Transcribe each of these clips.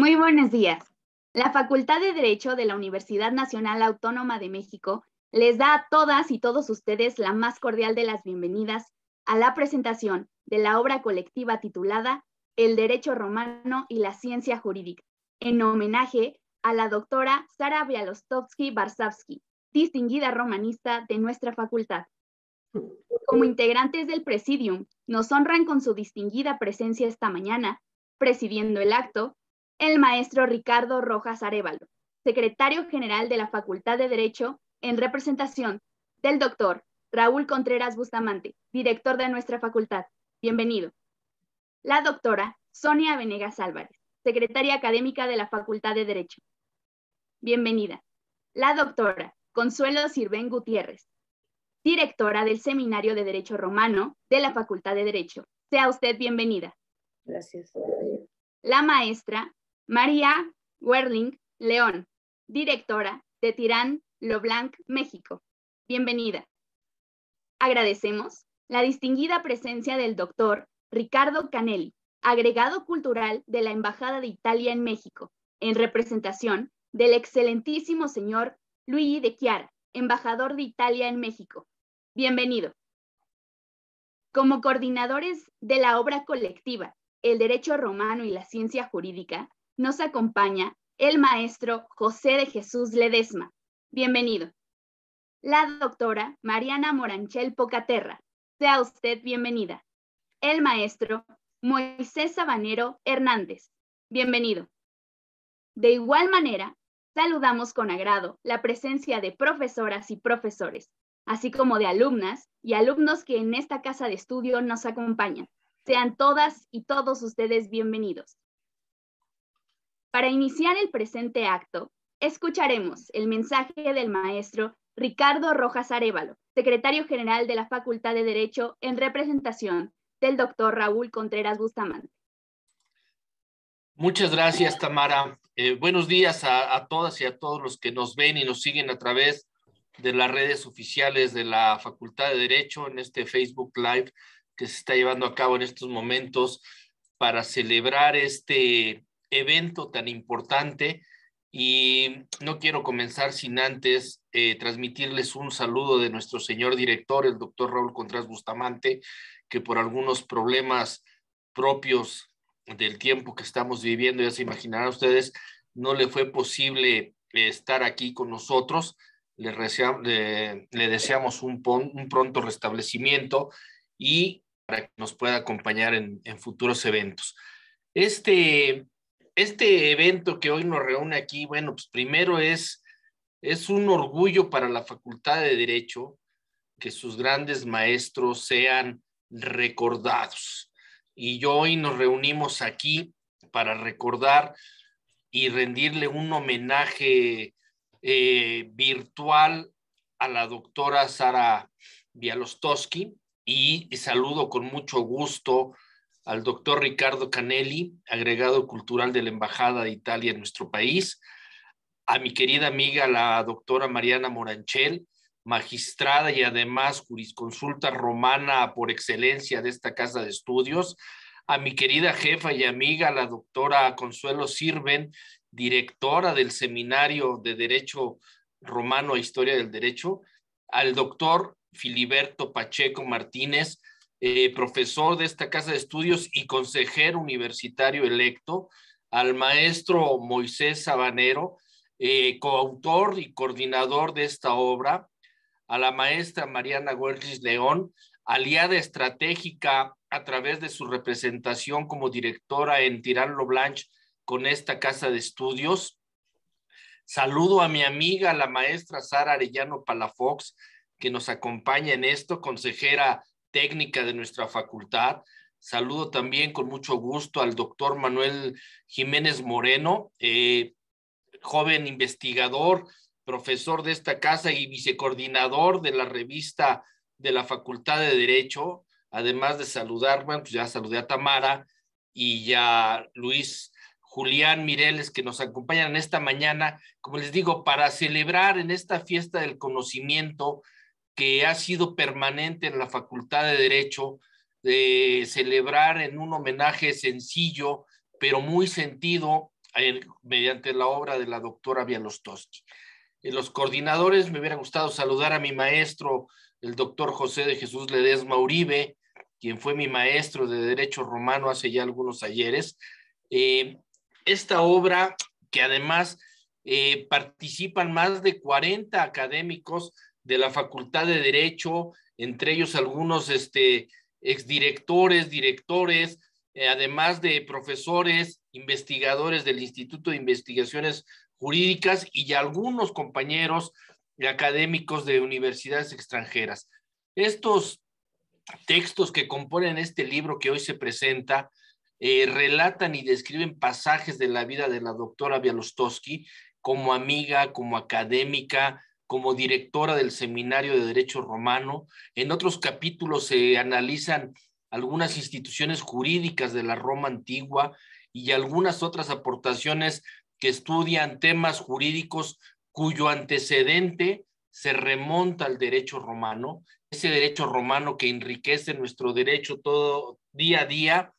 Muy buenos días. La Facultad de Derecho de la Universidad Nacional Autónoma de México les da a todas y todos ustedes la más cordial de las bienvenidas a la presentación de la obra colectiva titulada El Derecho Romano y la Ciencia Jurídica, en homenaje a la doctora Sara Bialostovsky-Barsavsky, distinguida romanista de nuestra facultad. Como integrantes del Presidium, nos honran con su distinguida presencia esta mañana, presidiendo el acto, el maestro Ricardo Rojas Arevalo, secretario general de la Facultad de Derecho, en representación del doctor Raúl Contreras Bustamante, director de nuestra facultad. Bienvenido. La doctora Sonia Venegas Álvarez, secretaria académica de la Facultad de Derecho. Bienvenida. La doctora Consuelo Sirven Gutiérrez, directora del Seminario de Derecho Romano de la Facultad de Derecho. Sea usted bienvenida. Gracias. La maestra María Werling León, directora de Tirán Loblanc, México. Bienvenida. Agradecemos la distinguida presencia del doctor Ricardo Canelli, agregado cultural de la Embajada de Italia en México, en representación del excelentísimo señor Luigi de Chiara, embajador de Italia en México. Bienvenido. Como coordinadores de la obra colectiva El Derecho Romano y la Ciencia Jurídica, nos acompaña el maestro José de Jesús Ledesma. Bienvenido. La doctora Mariana Moranchel Pocaterra. Sea usted bienvenida. El maestro Moisés Sabanero Hernández. Bienvenido. De igual manera, saludamos con agrado la presencia de profesoras y profesores, así como de alumnas y alumnos que en esta casa de estudio nos acompañan. Sean todas y todos ustedes bienvenidos. Para iniciar el presente acto, escucharemos el mensaje del maestro Ricardo Rojas Arevalo, secretario general de la Facultad de Derecho en representación del doctor Raúl Contreras Bustamante. Muchas gracias, Tamara. Eh, buenos días a, a, todas y a todos los que nos ven y nos siguen a través de las redes oficiales de la Facultad de Derecho en este Facebook Live que se está llevando a cabo en estos momentos para celebrar este evento tan importante y no quiero comenzar sin antes eh, transmitirles un saludo de nuestro señor director, el doctor Raúl Contreras Bustamante, que por algunos problemas propios del tiempo que estamos viviendo, ya se imaginarán ustedes, no le fue posible estar aquí con nosotros. Le, le, le deseamos un, un, pronto restablecimiento y para que nos pueda acompañar en, en futuros eventos. Este este evento que hoy nos reúne aquí, bueno, pues primero es, es un orgullo para la Facultad de Derecho que sus grandes maestros sean recordados. Y hoy nos reunimos aquí para recordar y rendirle un homenaje eh, virtual a la doctora Sara Bialostowski y, y saludo con mucho gusto al doctor Ricardo Canelli, agregado cultural de la Embajada de Italia en nuestro país, a mi querida amiga la doctora Mariana Moranchel, magistrada y además jurisconsulta romana por excelencia de esta casa de estudios, a mi querida jefa y amiga la doctora Consuelo Sirven, directora del Seminario de Derecho Romano e Historia del Derecho, al doctor Filiberto Pacheco Martínez, eh, profesor de esta casa de estudios y consejero universitario electo, al maestro Moisés Sabanero, eh, coautor y coordinador de esta obra, a la maestra Mariana Huerlis León, aliada estratégica a través de su representación como directora en Tirán Lo Blanche con esta casa de estudios. Saludo a mi amiga, la maestra Sara Arellano Palafox, que nos acompaña en esto, consejera técnica de nuestra facultad. Saludo también con mucho gusto al doctor Manuel Jiménez Moreno, eh, joven investigador, profesor de esta casa y vicecoordinador de la revista de la Facultad de Derecho. Además de saludar, pues ya saludé a Tamara y ya Luis Julián Mireles que nos acompañan esta mañana, como les digo, para celebrar en esta fiesta del conocimiento que ha sido permanente en la Facultad de Derecho, de celebrar en un homenaje sencillo, pero muy sentido mediante la obra de la doctora Bialostowski. Los coordinadores me hubiera gustado saludar a mi maestro, el doctor José de Jesús Ledesma Uribe, quien fue mi maestro de Derecho Romano hace ya algunos ayeres. Eh, esta obra, que además eh, participan más de 40 académicos de la Facultad de Derecho, entre ellos algunos este, exdirectores, directores, eh, además de profesores, investigadores del Instituto de Investigaciones Jurídicas y algunos compañeros académicos de universidades extranjeras. Estos textos que componen este libro que hoy se presenta eh, relatan y describen pasajes de la vida de la doctora Bialostowski como amiga, como académica, como directora del Seminario de Derecho Romano. En otros capítulos se analizan algunas instituciones jurídicas de la Roma antigua y algunas otras aportaciones que estudian temas jurídicos cuyo antecedente se remonta al derecho romano, ese derecho romano que enriquece nuestro derecho todo día a día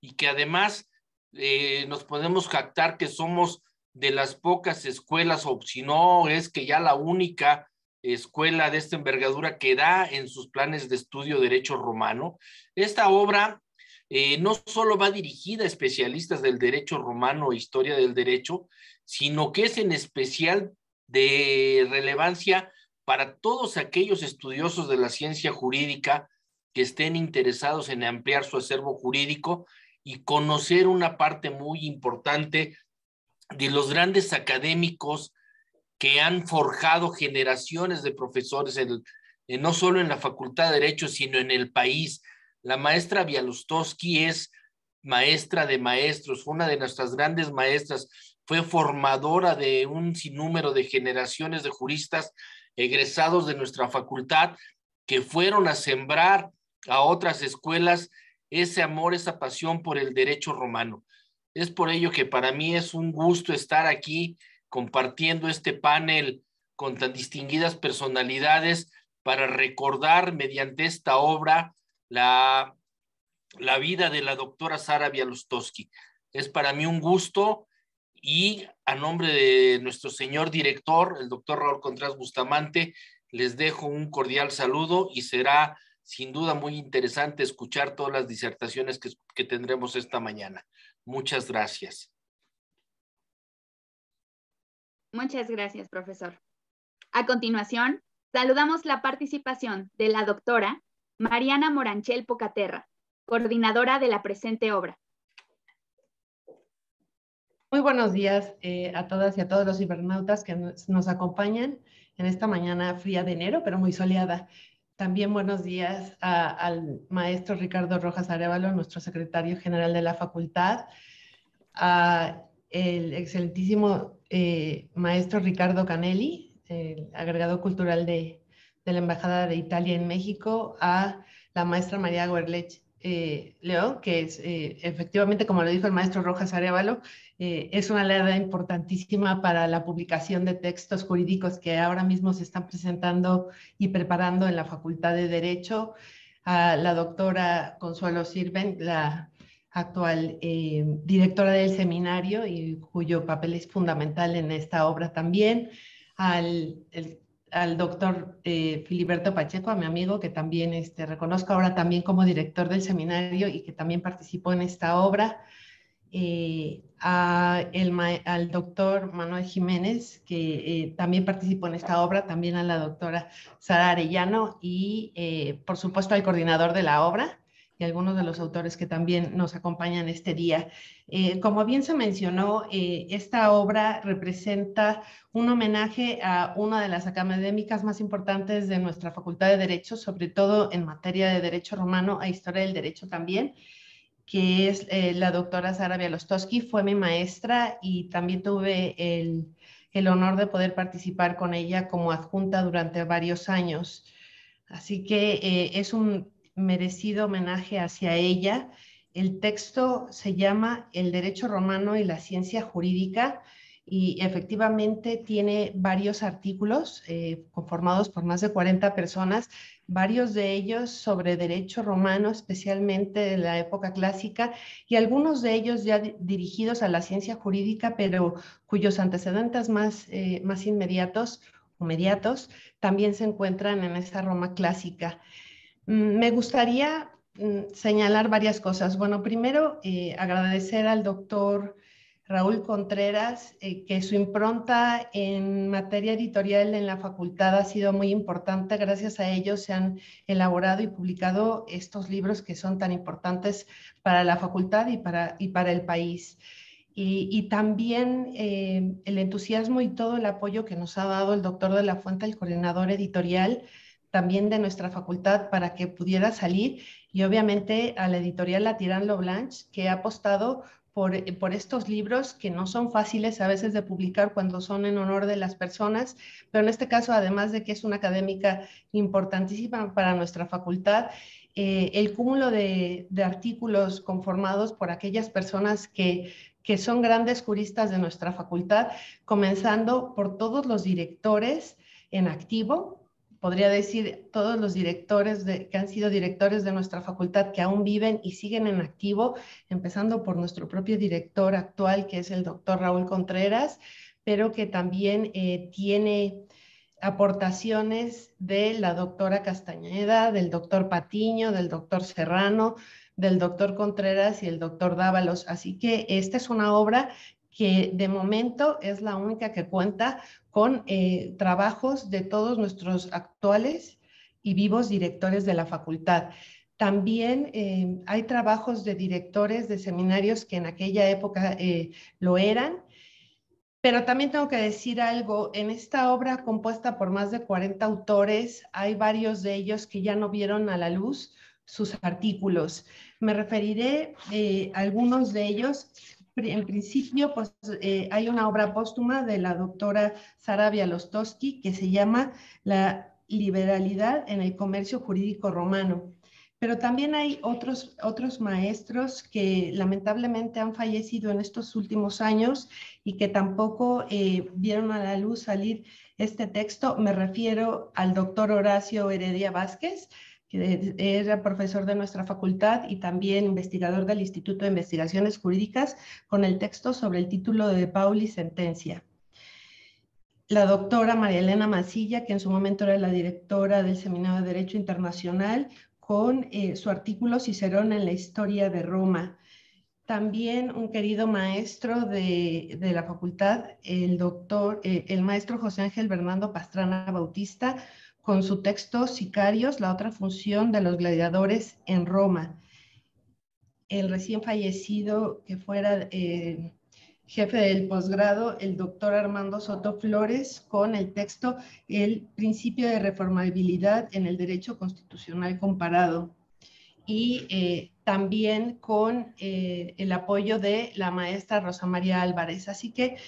y que además eh, nos podemos jactar que somos de las pocas escuelas, o si no es que ya la única escuela de esta envergadura que da en sus planes de estudio derecho romano. Esta obra eh, no solo va dirigida a especialistas del derecho romano e historia del derecho, sino que es en especial de relevancia para todos aquellos estudiosos de la ciencia jurídica que estén interesados en ampliar su acervo jurídico y conocer una parte muy importante de los grandes académicos que han forjado generaciones de profesores, no solo en la Facultad de Derecho, sino en el país. La maestra Bialustowski es maestra de maestros, una de nuestras grandes maestras, fue formadora de un sinnúmero de generaciones de juristas egresados de nuestra facultad que fueron a sembrar a otras escuelas ese amor, esa pasión por el derecho romano. Es por ello que para mí es un gusto estar aquí compartiendo este panel con tan distinguidas personalidades para recordar mediante esta obra la, la vida de la doctora Sara Bialostowski. Es para mí un gusto y a nombre de nuestro señor director, el doctor Raúl Contreras Bustamante, les dejo un cordial saludo y será sin duda muy interesante escuchar todas las disertaciones que, que tendremos esta mañana. Muchas gracias. Muchas gracias, profesor. A continuación, saludamos la participación de la doctora Mariana Moranchel Pocaterra, coordinadora de la presente obra. Muy buenos días eh, a todas y a todos los cibernautas que nos, acompañan en esta mañana fría de enero, pero muy soleada. También buenos días al maestro Ricardo Rojas Arevalo, nuestro secretario general de la facultad, a el excelentísimo eh, maestro Ricardo Canelli, el agregado cultural de, la Embajada de Italia en México, a la maestra María Guerlech eh, León, que es eh, efectivamente, como lo dijo el maestro Rojas Arevalo, es una aliada importantísima para la publicación de textos jurídicos que ahora mismo se están presentando y preparando en la Facultad de Derecho. A la doctora Consuelo Sirven, la actual eh, directora del seminario y cuyo papel es fundamental en esta obra también, al, al doctor eh, Filiberto Pacheco, a mi amigo, que también este, reconozco ahora también como director del seminario y que también participó en esta obra, eh, al doctor Manuel Jiménez, que también participó en esta obra, también a la doctora Sara Arellano y, por supuesto, al coordinador de la obra, y algunos de los autores que también nos acompañan este día. Eh, como bien se mencionó, eh, esta obra representa un homenaje a una de las académicas más importantes de nuestra Facultad de Derecho, sobre todo en materia de Derecho Romano e Historia del Derecho también, que es eh, la doctora Sara Bialostowski. Fue mi maestra y también tuve el, el honor de poder participar con ella como adjunta durante varios años. Así que es un merecido homenaje hacia ella. El texto se llama El Derecho Romano y la Ciencia Jurídica. y efectivamente tiene varios artículos eh, conformados por más de 40 personas, varios de ellos sobre derecho romano, especialmente de la época clásica, y algunos de ellos ya dirigidos a la ciencia jurídica, pero cuyos antecedentes más, eh, más inmediatos o también se encuentran en esa Roma clásica. Mm, me gustaría mm, señalar varias cosas. Bueno, primero, eh, agradecer al doctor Raúl Contreras, eh, que su impronta en materia editorial en la facultad ha sido muy importante. Gracias a ellos se han elaborado y publicado estos libros que son tan importantes para la facultad y para, y para el país. Y, también eh, el entusiasmo y todo el apoyo que nos ha dado el doctor de la Fuente, el coordinador editorial, también de nuestra facultad para que pudiera salir. Y obviamente a la editorial La Tirán Blanche que ha apostado eh, por, estos libros que no son fáciles a veces de publicar cuando son en honor de las personas, pero en este caso, además de que es una académica importantísima para nuestra facultad, eh, el cúmulo de, artículos conformados por aquellas personas que, que son grandes juristas de nuestra facultad, comenzando por todos los directores en activo, podría decir, todos los directores de, que han sido directores de nuestra facultad que aún viven y siguen en activo, empezando por nuestro propio director actual, que es el doctor Raúl Contreras, pero que también eh, tiene aportaciones de la doctora Castañeda, del doctor Patiño, del doctor Serrano, del doctor Contreras y el doctor Dávalos. Así que esta es una obra que de momento es la única que cuenta con eh, trabajos de todos nuestros actuales y vivos directores de la facultad. También eh, hay trabajos de directores de seminarios que en aquella época eh, lo eran, pero también tengo que decir algo, en esta obra compuesta por más de 40 autores, hay varios de ellos que ya no vieron a la luz sus artículos. Me referiré a algunos de ellos en principio, pues eh, hay una obra póstuma de la doctora Sara Bialostowski que se llama La liberalidad en el comercio jurídico romano. Pero también hay otros, otros maestros que lamentablemente han fallecido en estos últimos años y que tampoco eh, vieron a la luz salir este texto. Me refiero al doctor Horacio Heredia Vázquez, que era profesor de nuestra facultad y también investigador del Instituto de Investigaciones Jurídicas, con el texto sobre el título de Pauli Sentencia. La doctora María Elena Masilla, que en su momento era la directora del Seminario de Derecho Internacional, con eh, su artículo Cicerón en la historia de Roma. También un querido maestro de, la facultad, el doctor, eh, el maestro José Ángel Bernardo Pastrana Bautista, con su texto Sicarios, la otra función de los gladiadores en Roma. El recién fallecido que fuera eh, jefe del posgrado, el doctor Armando Soto Flores, con el texto El principio de reformabilidad en el derecho constitucional comparado. Y eh, también con eh, el apoyo de la maestra Rosa María Álvarez. Así que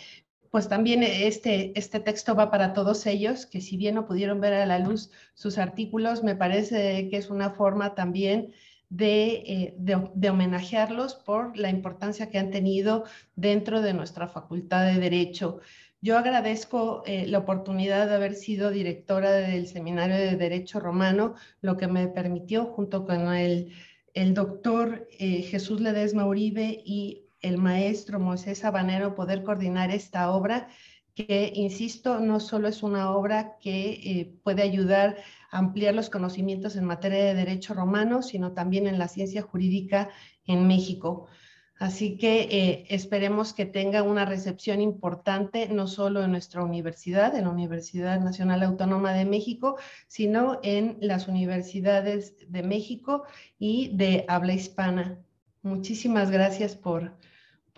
pues también este, este texto va para todos ellos, que si bien no pudieron ver a la luz sus artículos, me parece que es una forma también de, eh, homenajearlos por la importancia que han tenido dentro de nuestra Facultad de Derecho. Yo agradezco eh, la oportunidad de haber sido directora del Seminario de Derecho Romano, lo que me permitió, junto con el, el doctor eh, Jesús Ledesma Uribe y el maestro Moisés Sabanero poder coordinar esta obra que, insisto, no solo es una obra que eh, puede ayudar a ampliar los conocimientos en materia de derecho romano, sino también en la ciencia jurídica en México. Así que eh, esperemos que tenga una recepción importante, no solo en nuestra universidad, en la Universidad Nacional Autónoma de México, sino en las universidades de México y de habla hispana. Muchísimas gracias por,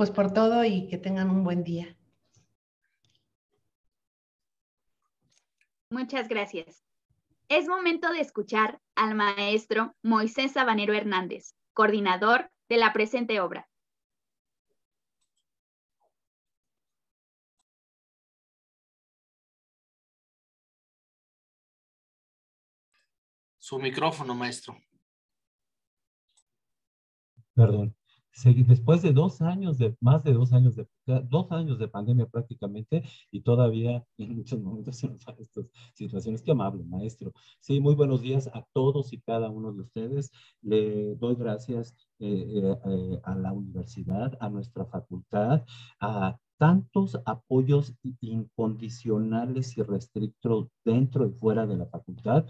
pues por todo y que tengan un buen día. Muchas gracias. Es momento de escuchar al maestro Moisés Sabanero Hernández, coordinador de la presente obra. Su micrófono, maestro. Perdón. Después de dos años, de más de dos años de, dos años de pandemia prácticamente, y todavía en muchos momentos se nos estas situaciones. Qué amable, maestro. Sí, muy buenos días a todos y cada uno de ustedes. Le doy gracias eh, eh, eh, a la universidad, a nuestra facultad, a tantos apoyos incondicionales y restrictos dentro y fuera de la facultad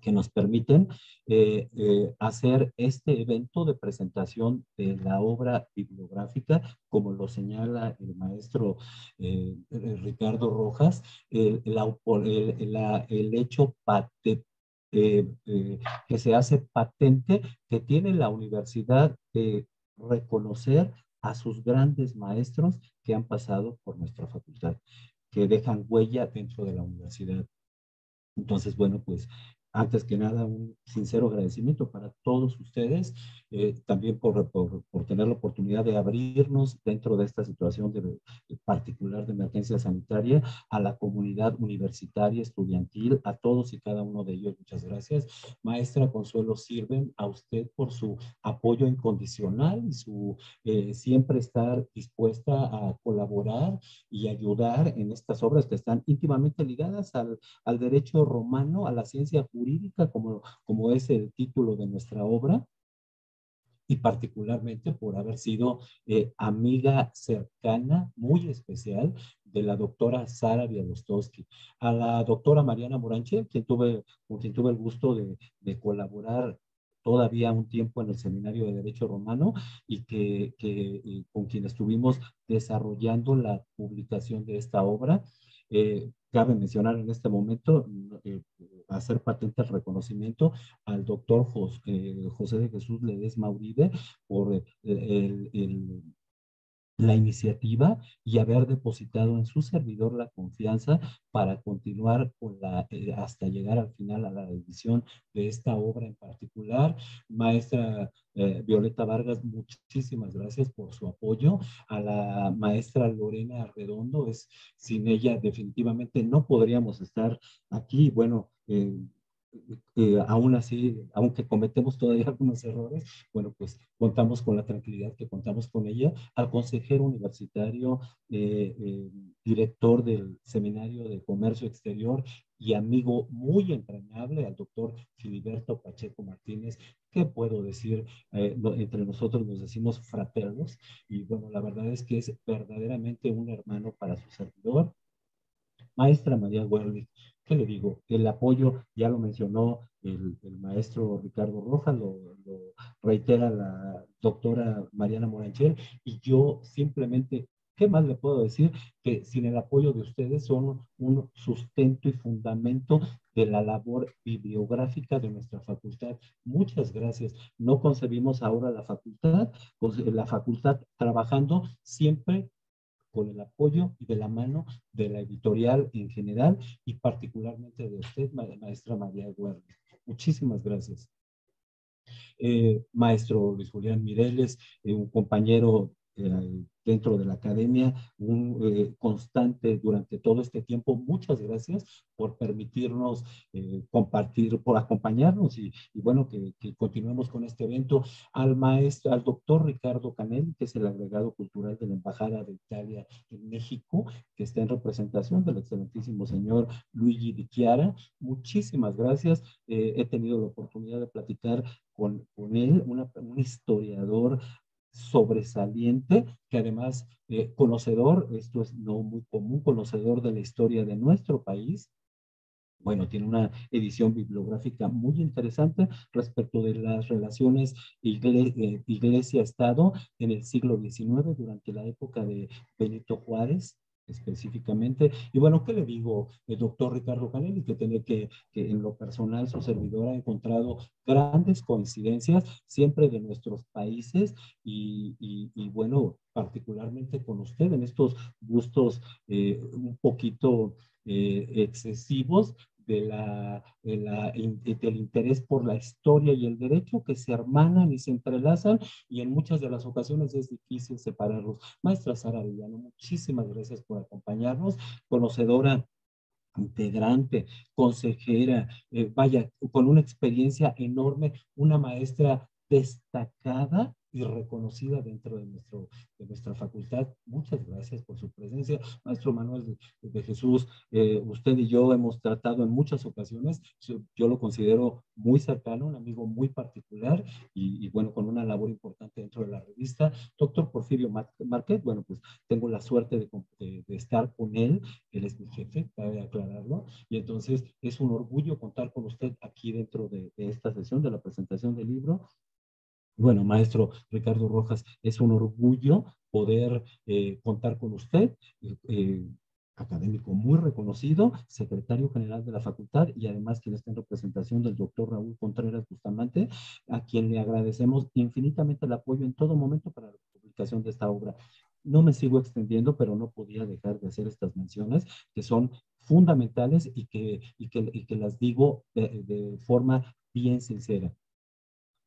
que nos permiten eh, eh, hacer este evento de presentación de la obra bibliográfica, como lo señala el maestro eh, Ricardo Rojas, el, el, hecho que se hace patente que tiene la universidad de reconocer a sus grandes maestros que han pasado por nuestra facultad, que dejan huella dentro de la universidad. Entonces, bueno, pues antes que nada, un sincero agradecimiento para todos ustedes, eh, también por, por, por, tener la oportunidad de abrirnos dentro de esta situación de, particular de emergencia sanitaria a la comunidad universitaria, estudiantil, a todos y cada uno de ellos. Muchas gracias. Maestra Consuelo Sirven, a usted por su apoyo incondicional y su eh, siempre estar dispuesta a colaborar y ayudar en estas obras que están íntimamente ligadas al, al derecho romano, a la ciencia como, como es el título de nuestra obra, y particularmente por haber sido eh, amiga cercana, muy especial, de la doctora Sara Bialostowski. A la doctora Mariana Moranche, quien tuve, con quien tuve el gusto de, de colaborar todavía un tiempo en el Seminario de Derecho Romano y que, que eh, con quien estuvimos desarrollando la publicación de esta obra. Eh, cabe mencionar en este momento, eh, hacer patente el reconocimiento al doctor eh, José, de Jesús Ledesma Uribe por el, la iniciativa y haber depositado en su servidor la confianza para continuar con la, eh, hasta llegar al final a la edición de esta obra en particular. Maestra eh, Violeta Vargas, muchísimas gracias por su apoyo. A la maestra Lorena Redondo, es, sin ella definitivamente no podríamos estar aquí. Bueno, eh, eh, aún así, aunque cometemos todavía algunos errores, bueno, pues contamos con la tranquilidad que contamos con ella, al consejero universitario, eh, eh, director del Seminario de Comercio Exterior y amigo muy entrañable, al doctor Filiberto Pacheco Martínez, ¿qué puedo decir? entre nosotros nos decimos fraternos y bueno, la verdad es que es verdaderamente un hermano para su servidor. Maestra María Werlich, ¿qué le digo? El apoyo, ya lo mencionó el, maestro Ricardo Rojas, lo, reitera la doctora Mariana Moranchel, y yo simplemente, ¿qué más le puedo decir? Que sin el apoyo de ustedes son un sustento y fundamento de la labor bibliográfica de nuestra facultad. Muchas gracias. No concebimos ahora la facultad, pues, la facultad trabajando siempre con el apoyo y de la mano de la editorial en general y particularmente de usted, maestra María Guerra. Muchísimas gracias. Eh, maestro Luis Julián Mireles, eh, un compañero eh, dentro de la academia, un eh, constante durante todo este tiempo. Muchas gracias por permitirnos eh, compartir, por acompañarnos y, bueno, que, continuemos con este evento. Al maestro, al doctor Ricardo Canel, que es el agregado cultural de la Embajada de Italia en México, que está en representación del excelentísimo señor Luigi Di Chiara. Muchísimas gracias. he tenido la oportunidad de platicar con, con él, un historiador sobresaliente, que además eh, conocedor, esto es no muy común, conocedor de la historia de nuestro país. Bueno, tiene una edición bibliográfica muy interesante respecto de las relaciones eh, iglesia-estado en el siglo XIX, durante la época de Benito Juárez, específicamente. Y bueno, ¿qué le digo, el doctor Ricardo Canelli? Que tiene que, que en lo personal su servidor ha encontrado grandes coincidencias siempre de nuestros países y, y, bueno, particularmente con usted en estos gustos eh, un poquito eh, excesivos del interés por la historia y el derecho que se hermanan y se entrelazan y en muchas de las ocasiones es difícil separarlos. Maestra Sara Villano, muchísimas gracias por acompañarnos, conocedora integrante, consejera, eh, vaya, con una experiencia enorme, una maestra destacada y reconocida dentro de, nuestro, de nuestra facultad. Muchas gracias por su presencia. Maestro Manuel de, Jesús, eh, usted y yo hemos tratado en muchas ocasiones, yo, lo considero muy cercano, un amigo muy particular y, bueno, con una labor importante dentro de la revista. Doctor Porfirio Marquet, bueno, pues tengo la suerte de, de, estar con él, él es mi jefe, cabe aclararlo, y entonces es un orgullo contar con usted aquí dentro de, de esta sesión de la presentación del libro bueno, maestro Ricardo Rojas, es un orgullo poder eh, contar con usted, eh, eh, académico muy reconocido, secretario general de la facultad y además quien está en representación del doctor Raúl Contreras Bustamante, a quien le agradecemos infinitamente el apoyo en todo momento para la publicación de esta obra. No me sigo extendiendo, pero no podía dejar de hacer estas menciones que son fundamentales y que, y que, y que las digo de, de forma bien sincera.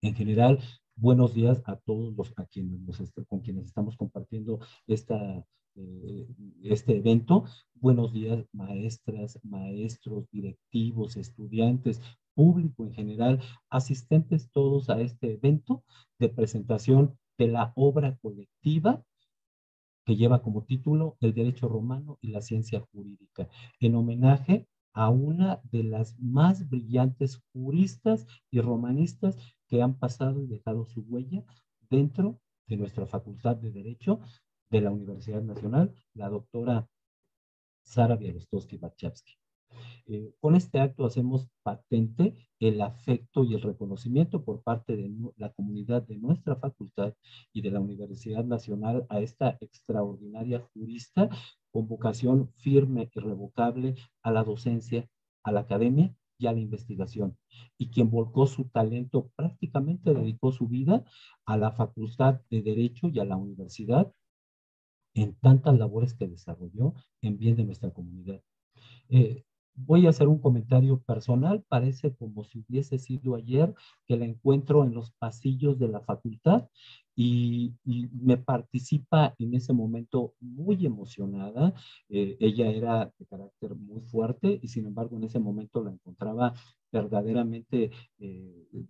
En general, buenos días a todos los a quienes con quienes estamos compartiendo esta, eh, este evento. Buenos días, maestras, maestros, directivos, estudiantes, público en general, asistentes todos a este evento de presentación de la obra colectiva que lleva como título El Derecho Romano y la Ciencia Jurídica, en homenaje a una de las más brillantes juristas y romanistas que han pasado y dejado su huella dentro de nuestra Facultad de Derecho de la Universidad Nacional, la doctora Sara Bialostowski Bachevsky. Eh, con este acto hacemos patente el afecto y el reconocimiento por parte de la comunidad de nuestra facultad y de la Universidad Nacional a esta extraordinaria jurista con vocación firme y revocable a la docencia, a la academia y a la investigación, y quien volcó su talento, prácticamente dedicó su vida a la Facultad de Derecho y a la universidad en tantas labores que desarrolló en bien de nuestra comunidad. Eh, Voy a hacer un comentario personal, parece como si hubiese sido ayer que la encuentro en los pasillos de la facultad y, me participa en ese momento muy emocionada. Eh, ella era de carácter muy fuerte y sin embargo en ese momento la encontraba verdaderamente eh,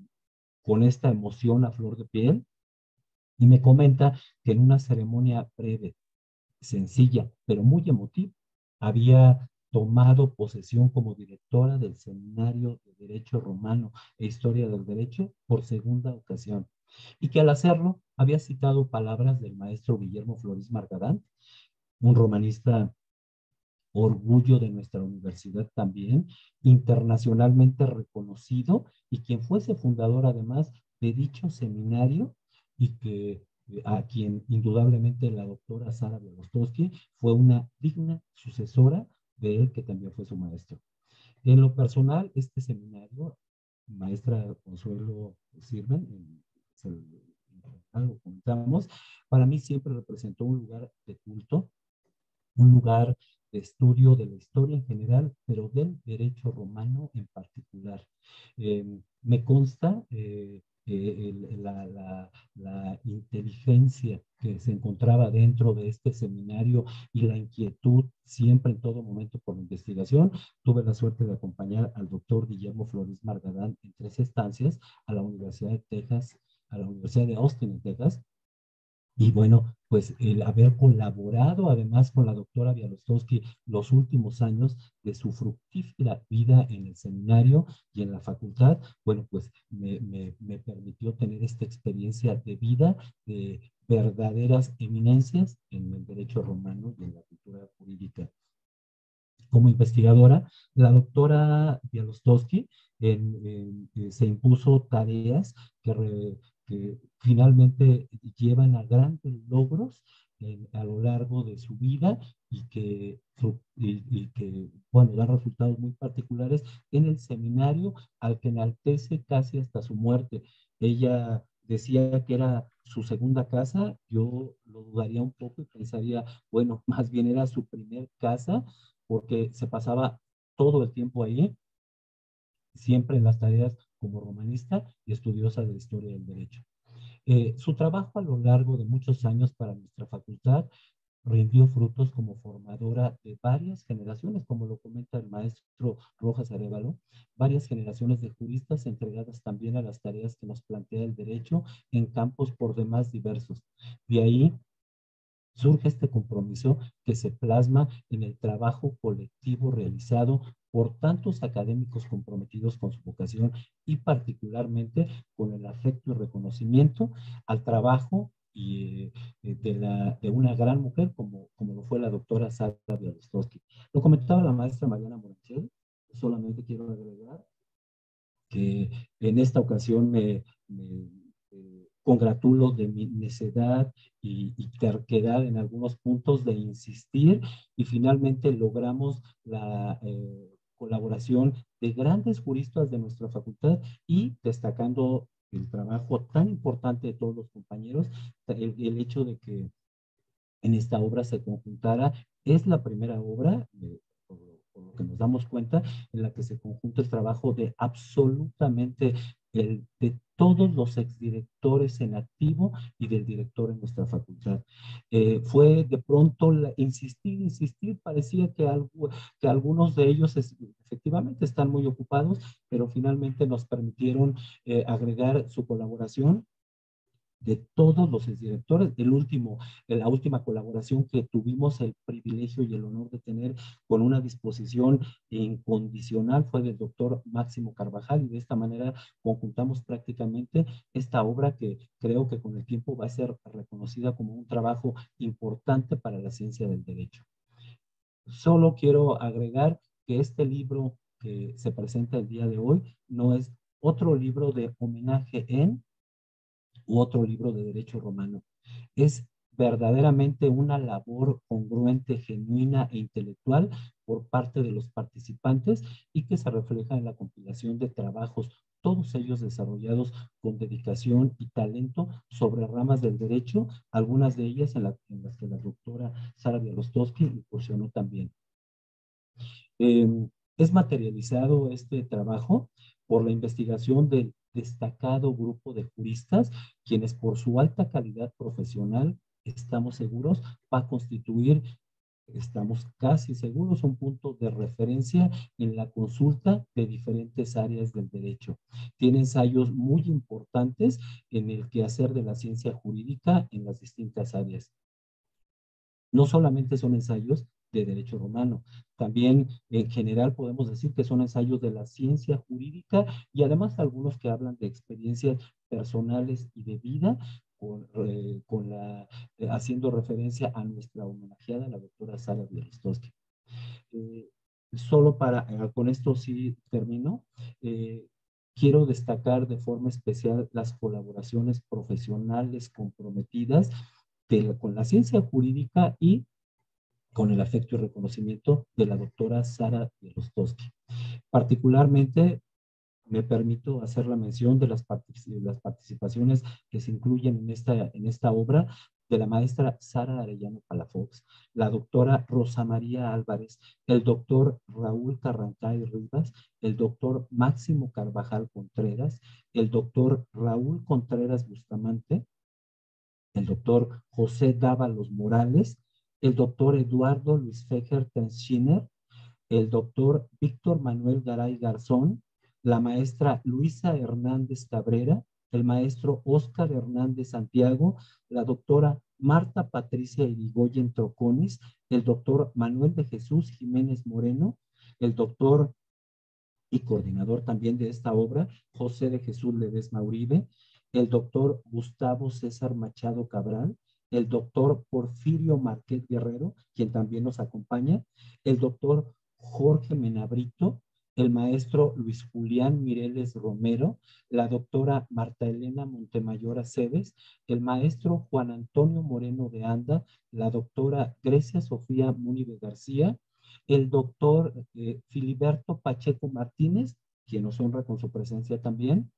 con esta emoción a flor de piel y me comenta que en una ceremonia breve, sencilla, pero muy emotiva, había tomado posesión como directora del Seminario de Derecho Romano e Historia del Derecho por segunda ocasión, y que al hacerlo había citado palabras del maestro Guillermo Flores Margadán, un romanista orgullo de nuestra universidad también, internacionalmente reconocido y quien fuese fundador además de dicho seminario y que a quien indudablemente la doctora Sara Bielostowski fue una digna sucesora de él, que también fue su maestro. En lo personal, este seminario, maestra Consuelo Sirven, lo comentamos, para mí siempre representó un lugar de culto, un lugar de estudio de la historia en general, pero del derecho romano en particular. Eh, me consta eh, eh, la, inteligencia que se encontraba dentro de este seminario y la inquietud siempre en todo momento por la investigación. Tuve la suerte de acompañar al doctor Guillermo Flores Margadán en tres estancias a la Universidad de Texas, a la Universidad de Austin en Texas, y bueno, pues el haber colaborado además con la doctora Bialostowski los últimos años de su fructífera vida en el seminario y en la facultad, bueno, pues me, me permitió tener esta experiencia de vida de verdaderas eminencias en el derecho romano y en la cultura jurídica. Como investigadora, la doctora Bialostowski se impuso tareas que, finalmente llevan a grandes logros a lo largo de su vida y que, y, que, bueno, dan resultados muy particulares en el seminario al que enaltece casi hasta su muerte. Ella decía que era su segunda casa, yo lo dudaría un poco y pensaría, bueno, más bien era su primer casa porque se pasaba todo el tiempo ahí, siempre en las tareas como romanista y estudiosa de la historia del derecho. Eh, su trabajo a lo largo de muchos años para nuestra facultad rindió frutos como formadora de varias generaciones, como lo comenta el maestro Rojas Arevalo, varias generaciones de juristas entregadas también a las tareas que nos plantea el derecho en campos por demás diversos. De ahí surge este compromiso que se plasma en el trabajo colectivo realizado por tantos académicos comprometidos con su vocación y particularmente con el afecto y reconocimiento al trabajo y, eh, de, la, de, una gran mujer como, como lo fue la doctora Sara Bialostowski. Lo comentaba la maestra Mariana Moranchel, solamente quiero agregar que en esta ocasión me, eh, congratulo de mi necedad y, y, terquedad en algunos puntos de insistir y finalmente logramos la eh, colaboración de grandes juristas de nuestra facultad y destacando el trabajo tan importante de todos los compañeros, el, hecho de que en esta obra se conjuntara, es la primera obra, eh, por, lo que nos damos cuenta, en la que se conjunta el trabajo de absolutamente el, de todos los exdirectores en activo y del director en nuestra facultad. Eh, fue de pronto insistir, insistir, parecía que, algo, que algunos de ellos efectivamente están muy ocupados, pero finalmente nos permitieron eh, agregar su colaboración de todos los directores. El último, la última colaboración que tuvimos el privilegio y el honor de tener con una disposición incondicional fue del doctor Máximo Carvajal y de esta manera conjuntamos prácticamente esta obra que creo que con el tiempo va a ser reconocida como un trabajo importante para la ciencia del derecho. Solo quiero agregar que este libro que se presenta el día de hoy no es otro libro de homenaje en u otro libro de derecho romano. Es verdaderamente una labor congruente, genuina e intelectual por parte de los participantes y que se refleja en la compilación de trabajos, todos ellos desarrollados con dedicación y talento sobre ramas del derecho, algunas de ellas en, las que la doctora Sara Bialostowski incursionó también. Em, es materializado este trabajo por la investigación del destacado grupo de juristas, quienes por su alta calidad profesional, estamos seguros, va a constituir, estamos casi seguros, un punto de referencia en la consulta de diferentes áreas del derecho. Tiene ensayos muy importantes en el quehacer de la ciencia jurídica en las distintas áreas. No solamente son ensayos de derecho romano. También en general podemos decir que son ensayos de la ciencia jurídica y además algunos que hablan de experiencias personales y de vida con, eh, la, eh, haciendo referencia a nuestra homenajeada, la doctora Sara Bielostowski. Eh, solo para, con esto sí termino, quiero destacar de forma especial las colaboraciones profesionales comprometidas con la ciencia jurídica y con el afecto y reconocimiento de la doctora Sara Rostowski. Particularmente, me permito hacer la mención de las, las participaciones que se incluyen en esta, en esta obra de la maestra Sara Arellano Palafox, la doctora Rosa María Álvarez, el doctor Raúl Carrancay Rivas, el doctor Máximo Carvajal Contreras, el doctor Raúl Contreras Bustamante, el doctor José Dávalos Morales, el doctor Eduardo Luis Fejer Tenschiner, el doctor Víctor Manuel Garay Garzón, la maestra Luisa Hernández Cabrera, el maestro Óscar Hernández Santiago, la doctora Marta Patricia Irigoyen Troconis, el doctor Manuel de Jesús Jiménez Moreno, el doctor y coordinador también de esta obra, José de Jesús Ledesma Uribe, el doctor Gustavo César Machado Cabral, el doctor Porfirio Marqués Guerrero, quien también nos acompaña, el doctor Jorge Menabrito, el maestro Luis Julián Mireles Romero, la doctora Marta Elena Montemayor Aceves, el maestro Juan Antonio Moreno de Anda, la doctora Grecia Sofía Múnive García, el doctor eh, Filiberto Pacheco Martínez, quien nos honra con su presencia también,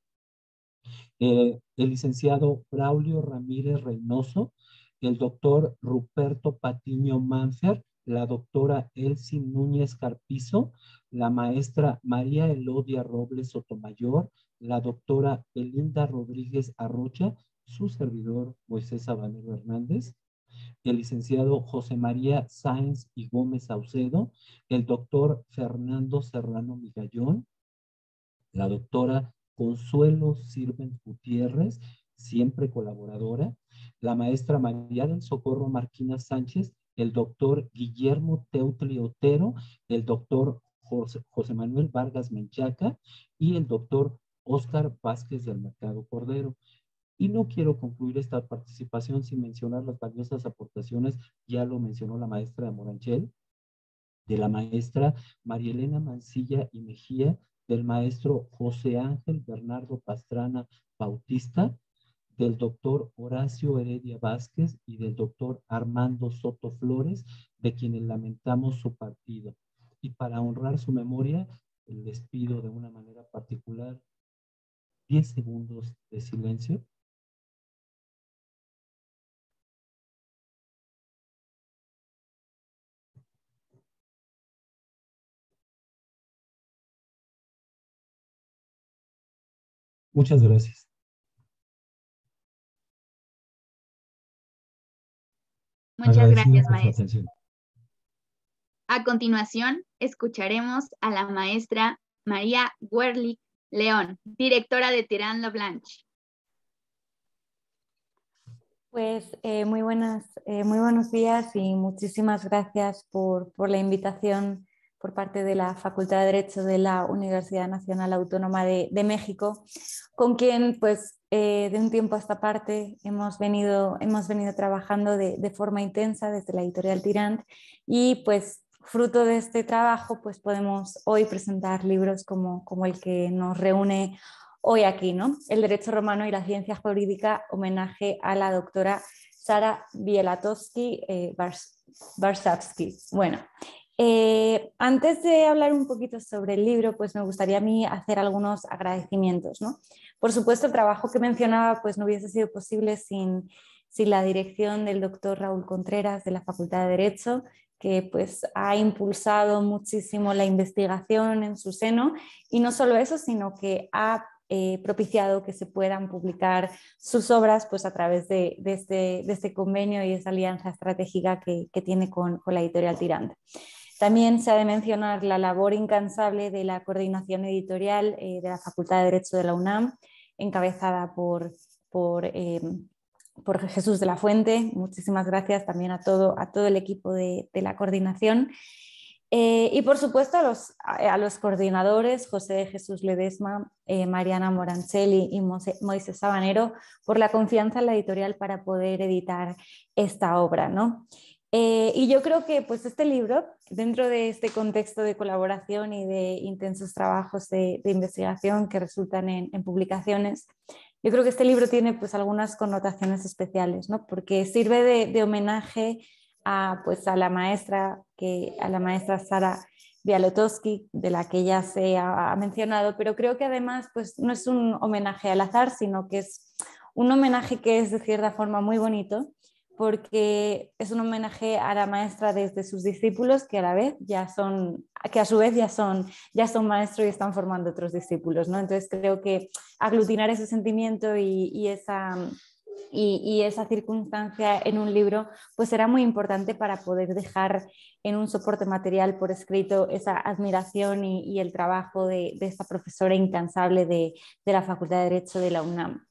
eh, el licenciado Braulio Ramírez Reynoso, el doctor Ruperto Patiño Manfer, la doctora Elsie Núñez Carpizo, la maestra María Elodia Robles Sotomayor, la doctora Belinda Rodríguez Arrocha, su servidor Moisés Sabanero Hernández, el licenciado José María Sáenz y Gómez Saucedo, el doctor Fernando Serrano Migallón, la doctora Consuelo Sirven Gutiérrez, siempre colaboradora, la maestra María del Socorro Marquina Sánchez, el doctor Guillermo Teutli Otero, el doctor José, Manuel Vargas Menchaca y el doctor Óscar Vázquez del Mercado Cordero. Y no quiero concluir esta participación sin mencionar las valiosas aportaciones, ya lo mencionó la maestra Moranchel, de la maestra María Elena Mancilla y Mejía, del maestro José Ángel Bernardo Pastrana Bautista, del doctor Horacio Heredia Vázquez y del doctor Armando Soto Flores, de quienes lamentamos su partido. Y para honrar su memoria, les pido de una manera particular 10 segundos de silencio. Muchas gracias. Muchas gracias, maestra. A continuación, escucharemos a la maestra María Werlich León, directora de Tirán La Blanche. Pues eh, muy, buenas, eh, muy buenos días y muchísimas gracias por, por, la invitación por parte de la Facultad de Derecho de la Universidad Nacional Autónoma de, de México, con quien pues eh, de un tiempo a esta parte hemos venido, hemos venido trabajando de, forma intensa desde la editorial Tirant y pues fruto de este trabajo, pues podemos hoy presentar libros como, como el que nos reúne hoy aquí, ¿no? El Derecho Romano y la Ciencia Jurídica, homenaje a la doctora Sara Bielatowski eh, Barsavsky. Bueno, eh, antes de hablar un poquito sobre el libro, pues me gustaría a mí hacer algunos agradecimientos, ¿no? Por supuesto, el trabajo que mencionaba pues no hubiese sido posible sin, sin la dirección del doctor Raúl Contreras de la Facultad de Derecho, que pues ha impulsado muchísimo la investigación en su seno y no solo eso, sino que ha eh, propiciado que se puedan publicar sus obras pues, a través de, este, este, convenio y esa alianza estratégica que, tiene con, la editorial Tirante. También se ha de mencionar la labor incansable de la coordinación editorial eh, de la Facultad de Derecho de la UNAM, encabezada por, por eh, por Jesús de la Fuente. Muchísimas gracias también a todo, a todo el equipo de, la coordinación. Eh, y por supuesto a los, a los, coordinadores, José Jesús Ledesma, eh, Mariana Morancelli y Moisés Sabanero, por la confianza en la editorial para poder editar esta obra. ¿no? Eh, y yo creo que pues, este libro, dentro de este contexto de colaboración y de intensos trabajos de, investigación que resultan en, publicaciones, yo creo que este libro tiene pues algunas connotaciones especiales, ¿no? porque sirve de, homenaje a, pues, a la maestra, que, a la maestra Sara Bialotowski, de la que ya se ha, mencionado, pero creo que además pues, no es un homenaje al azar, sino que es un homenaje que es de cierta forma muy bonito porque es un homenaje a la maestra desde sus discípulos que a la vez ya son, que a su vez ya son, ya son maestros y están formando otros discípulos, ¿no? Entonces creo que aglutinar ese sentimiento y, esa, y, esa circunstancia en un libro, pues será muy importante para poder dejar en un soporte material por escrito esa admiración y, el trabajo de, esta profesora incansable de, de la Facultad de Derecho de la UNAM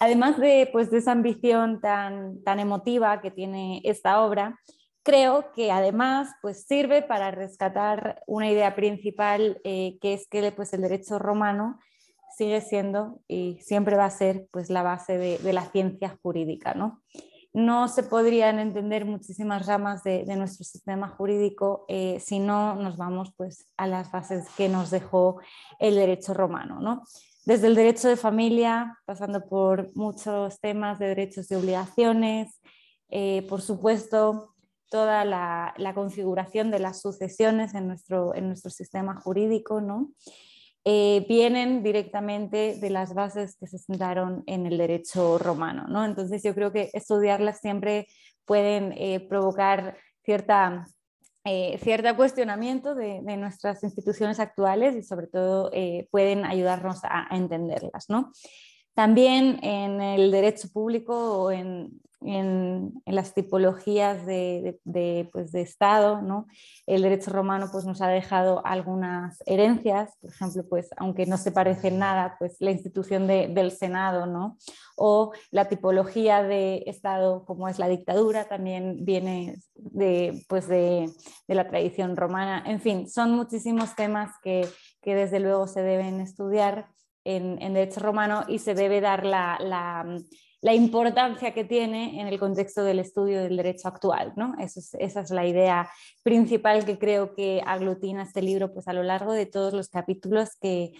además de, pues, de esa ambición tan, tan emotiva que tiene esta obra, creo que además pues, sirve para rescatar una idea principal, eh, que es que pues, el derecho romano sigue siendo y siempre va a ser pues, la base de, la ciencia jurídica. ¿no? no se podrían entender muchísimas ramas de, nuestro sistema jurídico eh, si no nos vamos pues, a las bases que nos dejó el derecho romano. ¿no? Desde el derecho de familia, pasando por muchos temas de derechos y obligaciones, eh, por supuesto, toda la, configuración de las sucesiones en nuestro, en nuestro sistema jurídico, ¿no? Eh, vienen directamente de las bases que se sentaron en el derecho romano. ¿no? Entonces yo creo que estudiarlas siempre pueden eh, provocar cierta eh, cierto cuestionamiento de, nuestras instituciones actuales y sobre todo eh, pueden ayudarnos a, entenderlas. ¿no? También en el derecho público o en, en, las tipologías de, pues de, Estado. ¿no? El derecho romano pues, nos ha dejado algunas herencias, por ejemplo, pues, aunque no se parece nada, pues, la institución del Senado ¿no? o la tipología de Estado como es la dictadura también viene de, pues de, la tradición romana. En fin, son muchísimos temas que, que desde luego se deben estudiar en, derecho romano y se debe dar la, la, importancia que tiene en el contexto del estudio del derecho actual. ¿no? esa es la idea principal que creo que aglutina este libro pues, a lo largo de todos los capítulos que,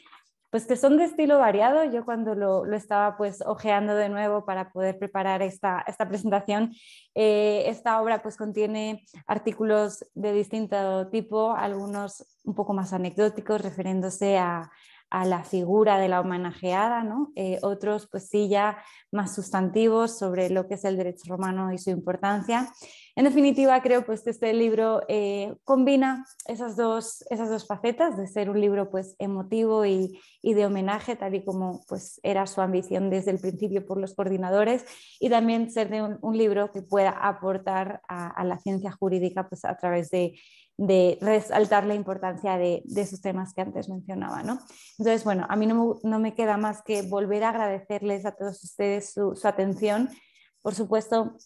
pues que son de estilo variado. Yo cuando lo, lo estaba pues ojeando de nuevo para poder preparar esta, esta presentación, eh, esta obra pues contiene artículos de distinto tipo, algunos un poco más anecdóticos, refiriéndose a, a la figura de la homenajeada, ¿no? Eh, otros pues sí ya más sustantivos sobre lo que es el derecho romano y su importancia. En definitiva, creo pues, que este libro eh, combina esas dos, esas dos facetas de ser un libro pues, emotivo y, de homenaje, tal y como pues, era su ambición desde el principio por los coordinadores, y también ser de un, libro que pueda aportar a, la ciencia jurídica pues, a través de, resaltar la importancia de, esos temas que antes mencionaba. ¿no? Entonces, bueno, a mí no me, queda más que volver a agradecerles a todos ustedes su, su atención. Por supuesto,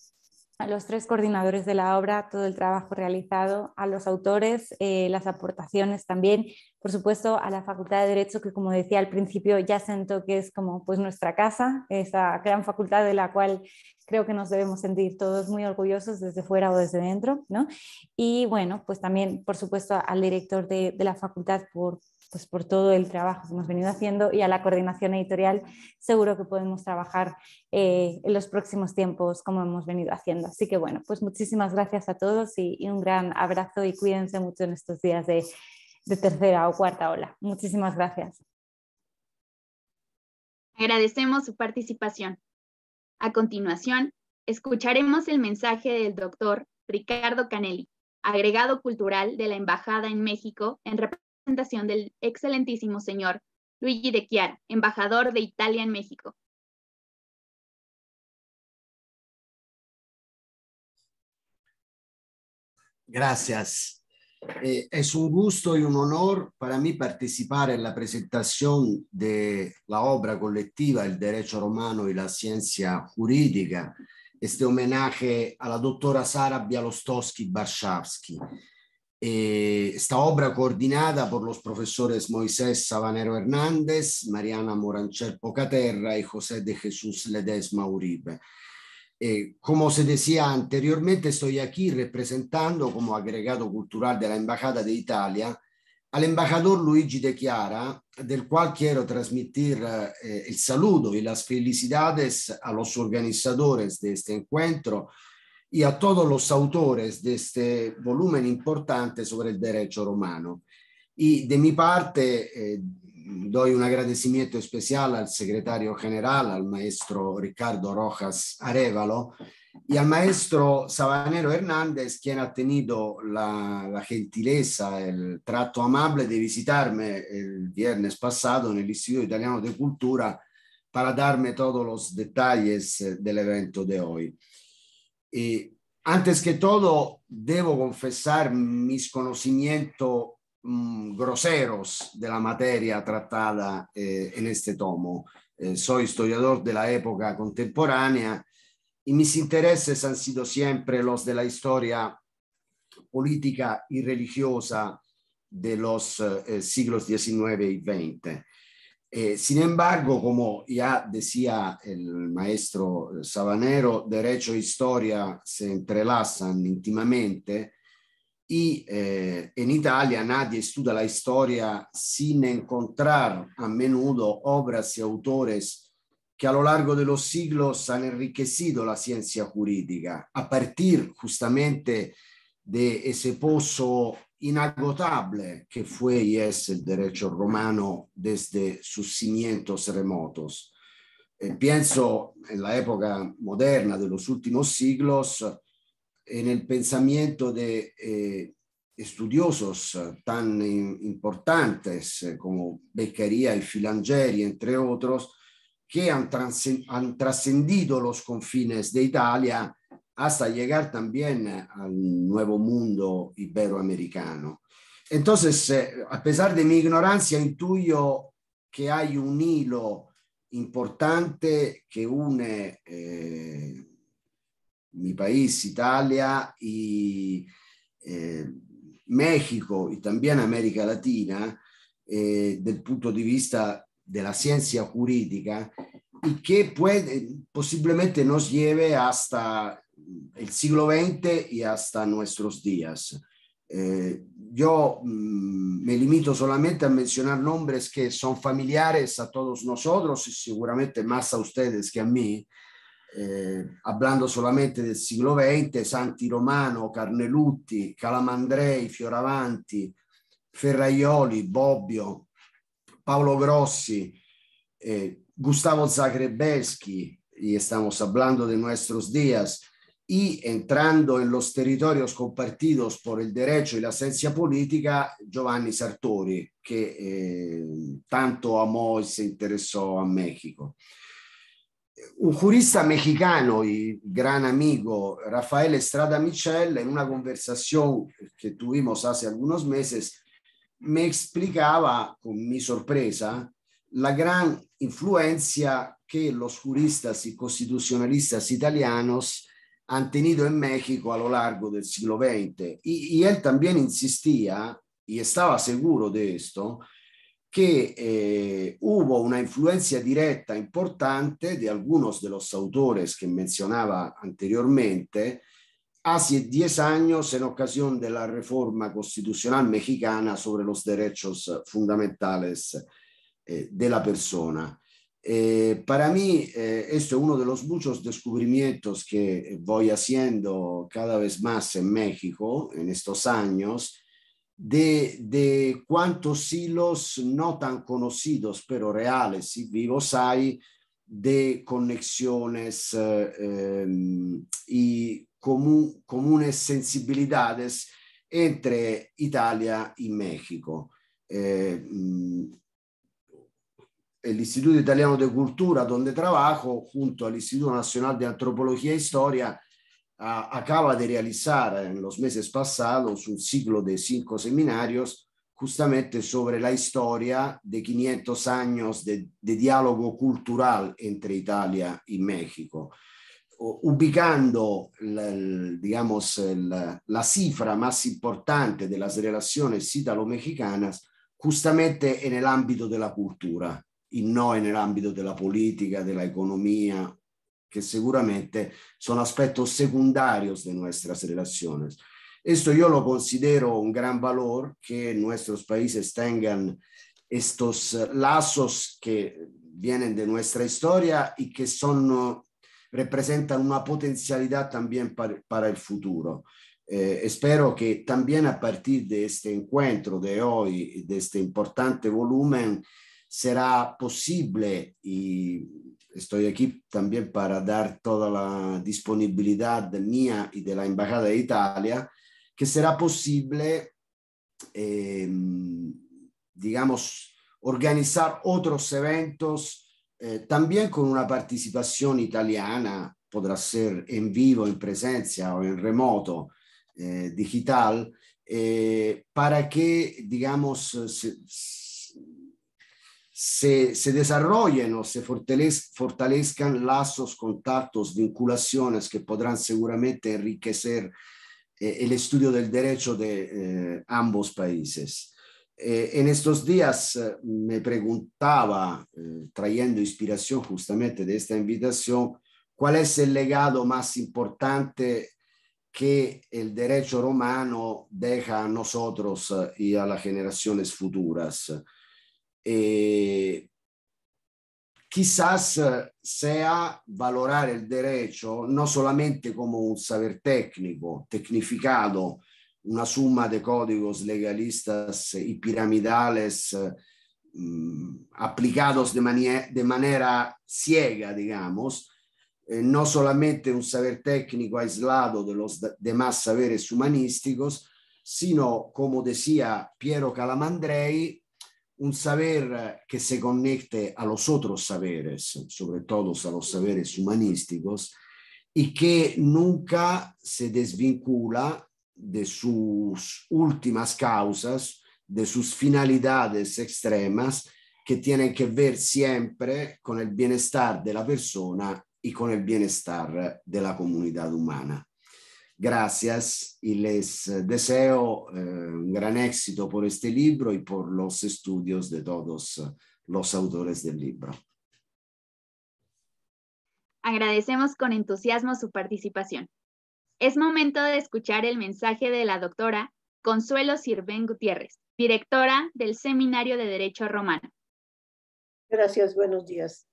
a los tres coordinadores de la obra, todo el trabajo realizado, a los autores, eh, las aportaciones también, por supuesto a la Facultad de Derecho, que como decía al principio ya siento que es como pues nuestra casa, esa gran facultad de la cual creo que nos debemos sentir todos muy orgullosos desde fuera o desde dentro, ¿no? Y bueno, pues también por supuesto al director de, de la facultad por pues por todo el trabajo que hemos venido haciendo y a la coordinación editorial, seguro que podemos trabajar eh, en los próximos tiempos como hemos venido haciendo. Así que bueno, pues muchísimas gracias a todos y, un gran abrazo y cuídense mucho en estos días de, de tercera o cuarta ola. Muchísimas gracias. Agradecemos su participación. A continuación, escucharemos el mensaje del doctor Ricardo Canelli, agregado cultural de la Embajada en México en presentación del excelentísimo señor Luigi de Chiara, embajador de Italia en México. Gracias. Eh, es un gusto y un honor para mí participar en la presentación de la obra colectiva El Derecho Romano y la Ciencia Jurídica, este homenaje a la doctora Sara Bialostowski-Barshavsky, Eh, esta obra coordinada por los profesores Moisés Sabanero Hernández, Mariana Morancher Pocaterra y José de Jesús Ledesma Uribe. Eh, como se decía anteriormente, estoy aquí representando como agregado cultural de la Embajada de Italia al embajador Luigi de Chiara, del cual quiero transmitir eh, el saludo y las felicidades a los organizadores de este encuentro, y a todos los autores de este volumen importante sobre el derecho romano. Y de mi parte, eh, doy un agradecimiento especial al secretario general, al maestro Ricardo Rojas Arevalo, y al maestro Sabanero Hernández, quien ha tenido la, la, gentileza, el trato amable de visitarme el viernes pasado en el Instituto Italiano de Cultura para darme todos los detalles eh, del evento de hoy. Y antes que todo, debo confesar mis conocimientos mm, groseros de la materia tratada eh, en este tomo. Eh, soy historiador de la época contemporánea y mis intereses han sido siempre los de la historia política y religiosa de los eh, siglos XIX y XX. Eh, sin embargo, como ya decía el maestro Sabanero, derecho e historia se entrelazan íntimamente y eh, en Italia nadie estudia la historia sin encontrar a menudo obras y autores que a lo largo de los siglos han enriquecido la ciencia jurídica. A partir justamente de ese pozo inagotable que fue y es el derecho romano desde sus cimientos remotos. Eh, pienso en la época moderna de los últimos siglos, en el pensamiento de eh, estudiosos tan importantes como Beccaria y Filangeri, entre otros, que han, han trascendido los confines de Italia hasta llegar también al nuevo mundo iberoamericano. Entonces, eh, a pesar de mi ignorancia, intuyo que hay un hilo importante que une eh, mi país, Italia, y eh, México y también América Latina, eh, del punto de vista de la ciencia jurídica, y que puede, posiblemente nos lleve hasta el siglo XX y hasta nuestros días. Eh, yo mm, me limito solamente a mencionar nombres que son familiares a todos nosotros y seguramente más a ustedes que a mí, eh, hablando solamente del siglo XX, Santi Romano, Carnelutti, Calamandrei, Fioravanti, Ferraioli, Bobbio, Paolo Grossi, eh, Gustavo Zagrebelski, y estamos hablando de nuestros días, y entrando en los territorios compartidos por el derecho y la ciencia política, Giovanni Sartori, que eh, tanto amó y se interesó a México. Un jurista mexicano y gran amigo, Rafael Estrada Michel, en una conversación que tuvimos hace algunos meses, me explicaba con mi sorpresa la gran influencia que los juristas y constitucionalistas italianos han tenido en México a lo largo del siglo XX. Y, y él también insistía, y estaba seguro de esto, que eh, hubo una influencia directa importante de algunos de los autores que mencionaba anteriormente hace 10 años en ocasión de la reforma constitucional mexicana sobre los derechos fundamentales eh, de la persona. Eh, para mí, eh, esto es uno de los muchos descubrimientos que voy haciendo cada vez más en México en estos años, de, de cuántos hilos no tan conocidos, pero reales y vivos hay de conexiones eh, em, y comunes sensibilidades entre Italia y México. Eh, mm, el Instituto Italiano de Cultura, donde trabajo, junto al Instituto Nacional de Antropología e Historia, acaba de realizar en los meses pasados un ciclo de cinco seminarios justamente sobre la historia de 500 años de, diálogo cultural entre Italia y México, ubicando la, digamos, la cifra más importante de las relaciones italo-mexicanas justamente en el ámbito de la cultura y no en el ámbito de la política, de la economía, que seguramente son aspectos secundarios de nuestras relaciones. Esto yo lo considero un gran valor que nuestros países tengan estos eh, lazos que vienen de nuestra historia y que son, representan una potencialidad también para, para el futuro. Eh, espero que también a partir de este encuentro de hoy, de este importante volumen, será posible y estoy aquí también para dar toda la disponibilidad mía y de la Embajada de Italia, que será posible, eh, digamos, organizar otros eventos eh, también con una participación italiana, podrá ser en vivo, en presencia o en remoto, eh, digital, para que, digamos, se, se, se desarrollen o se fortalez, fortalezcan lazos, contactos, vinculaciones que podrán seguramente enriquecer eh, el estudio del derecho de eh, ambos países. Eh, en estos días me preguntaba, trayendo inspiración justamente de esta invitación, cuál es el legado más importante que el derecho romano deja a nosotros y a las generaciones futuras. Eh, quizás sea valorar el derecho no solamente como un saber técnico, tecnificado, una suma de códigos legalistas y piramidales mm, aplicados de, de, manera ciega, digamos, eh, no solamente un saber técnico aislado de los demás saberes humanísticos, sino, como decía Piero Calamandrei, un saber que se conecte a los otros saberes, sobre todo a los saberes humanísticos, y que nunca se desvincula de sus últimas causas, de sus finalidades extremas, que tienen que ver siempre con el bienestar de la persona y con el bienestar de la comunidad humana. Gracias y les deseo eh, un gran éxito por este libro y por los estudios de todos los autores del libro. Agradecemos con entusiasmo su participación. Es momento de escuchar el mensaje de la doctora Consuelo Sirven Gutiérrez, directora del Seminario de Derecho Romano. Gracias, buenos días.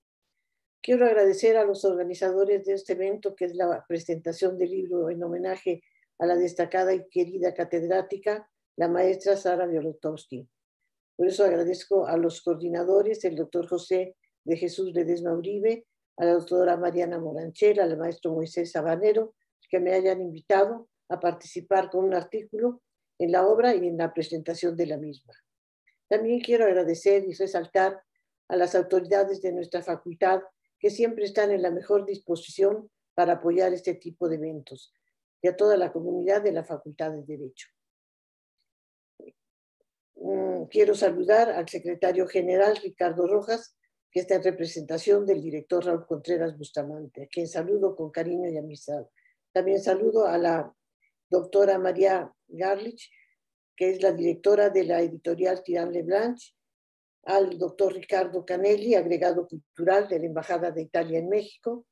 Quiero agradecer a los organizadores de este evento, que es la presentación del libro en homenaje a la destacada y querida catedrática, la maestra Sara Violotowski. Por eso agradezco a los coordinadores, el doctor José de Jesús Ledesma Uribe, a la doctora Mariana Moranchera, al maestro Moisés Sabanero, que me hayan invitado a participar con un artículo en la obra y en la presentación de la misma. También quiero agradecer y resaltar a las autoridades de nuestra facultad que siempre están en la mejor disposición para apoyar este tipo de eventos y a toda la comunidad de la Facultad de Derecho. Mm, quiero saludar al secretario general Ricardo Rojas, que está en representación del director Raúl Contreras Bustamante, a quien saludo con cariño y amistad. También saludo a la doctora María Garlich, que es la directora de la editorial Tirán Leblanche, al doctor Ricardo Canelli, agregado cultural de la Embajada de Italia en México,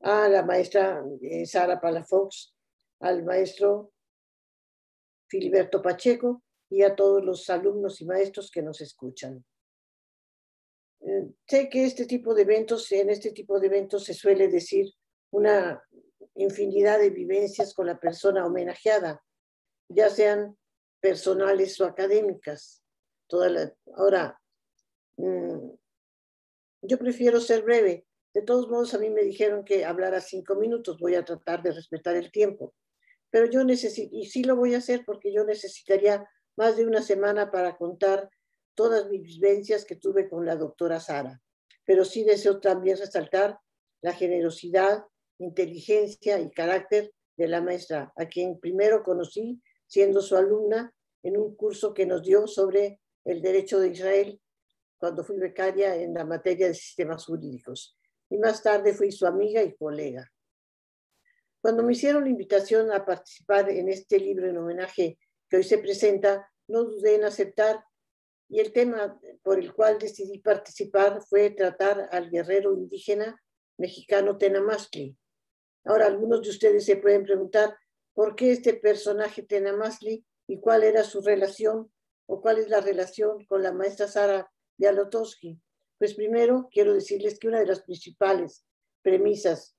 a la maestra eh, Sara Palafox, al maestro Filiberto Pacheco y a todos los alumnos y maestros que nos escuchan. Eh, sé que este tipo de eventos, en este tipo de eventos se suele decir una infinidad de vivencias con la persona homenajeada, ya sean personales o académicas. Toda ahora, mm, yo prefiero ser breve. De todos modos, a mí me dijeron que hablara cinco minutos. Voy a tratar de respetar el tiempo. Pero yo necesito, y sí lo voy a hacer porque yo necesitaría más de una semana para contar todas mis vivencias que tuve con la doctora Sara. Pero sí deseo también resaltar la generosidad, inteligencia y carácter de la maestra, a quien primero conocí siendo su alumna en un curso que nos dio sobre el derecho de Israel cuando fui becaria en la materia de sistemas jurídicos. Y más tarde fui su amiga y colega. Cuando me hicieron la invitación a participar en este libro en homenaje que hoy se presenta, no dudé en aceptar y el tema por el cual decidí participar fue tratar al guerrero indígena mexicano Tenamastli. Ahora, algunos de ustedes se pueden preguntar por qué este personaje Tenamastli y cuál era su relación o cuál es la relación con la maestra Sara de Alotowski. Pues primero quiero decirles que una de las principales premisas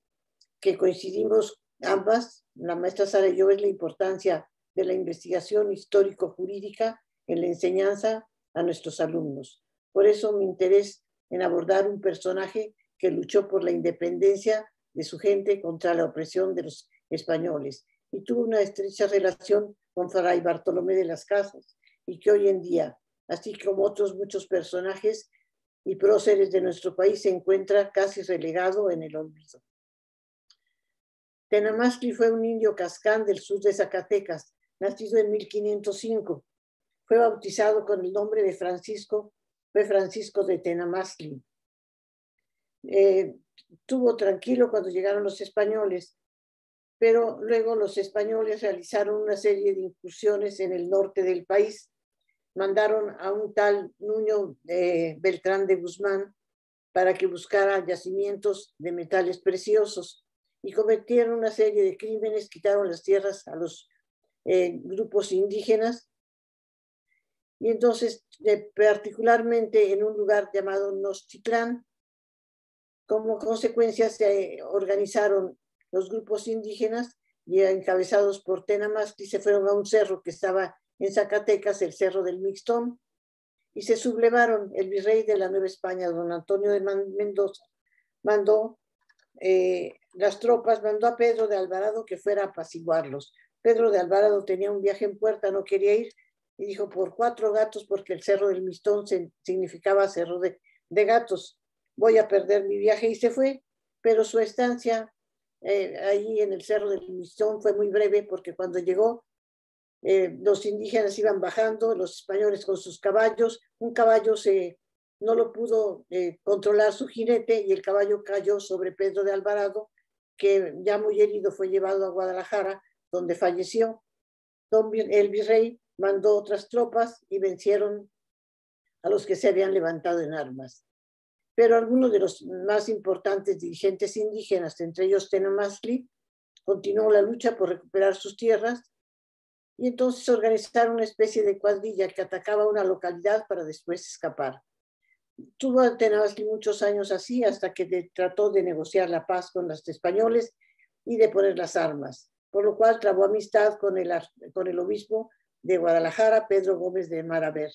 que coincidimos ambas, la maestra Sara y yo, es la importancia de la investigación histórico-jurídica en la enseñanza a nuestros alumnos. Por eso mi interés en abordar un personaje que luchó por la independencia de su gente contra la opresión de los españoles y tuvo una estrecha relación con Fray Bartolomé de las Casas y que hoy en día, así como otros muchos personajes y próceres de nuestro país, se encuentra casi relegado en el olvido. Tenamastri fue un indio cascán del sur de Zacatecas, nacido en 1505 fue bautizado con el nombre de Francisco, fue Francisco de Tenamastli. Eh, tuvo tranquilo cuando llegaron los españoles, pero luego los españoles realizaron una serie de incursiones en el norte del país. Mandaron a un tal Nuño eh, Beltrán de Guzmán para que buscara yacimientos de metales preciosos y cometieron una serie de crímenes, quitaron las tierras a los eh, grupos indígenas. Y entonces, particularmente en un lugar llamado Nostitlán, como consecuencia se organizaron los grupos indígenas y encabezados por Tenamastri se fueron a un cerro que estaba en Zacatecas, el Cerro del Mixtón, y se sublevaron. El virrey de la Nueva España, don Antonio de Mendoza, mandó eh, las tropas, mandó a Pedro de Alvarado que fuera a apaciguarlos. Pedro de Alvarado tenía un viaje en puerta, no quería ir, y dijo, por cuatro gatos, porque el Cerro del Mistón significaba Cerro de, Gatos, voy a perder mi viaje y se fue, pero su estancia eh, ahí en el Cerro del Mistón fue muy breve porque cuando llegó eh, los indígenas iban bajando, los españoles con sus caballos, un caballo se, no lo pudo eh, controlar su jinete y el caballo cayó sobre Pedro de Alvarado, que ya muy herido fue llevado a Guadalajara, donde falleció. el virrey mandó otras tropas y vencieron a los que se habían levantado en armas. Pero algunos de los más importantes dirigentes indígenas, entre ellos Tenamazli, continuó la lucha por recuperar sus tierras y entonces organizaron una especie de cuadrilla que atacaba una localidad para después escapar. Tuvo Tenamazli muchos años así hasta que trató de negociar la paz con los españoles y de poner las armas, por lo cual trabó amistad con el, con obispo de Guadalajara, Pedro Gómez de Maraver,